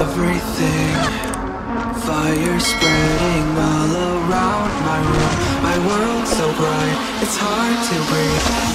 everything. Fire spreading all around my room. My world so bright, it's hard to breathe.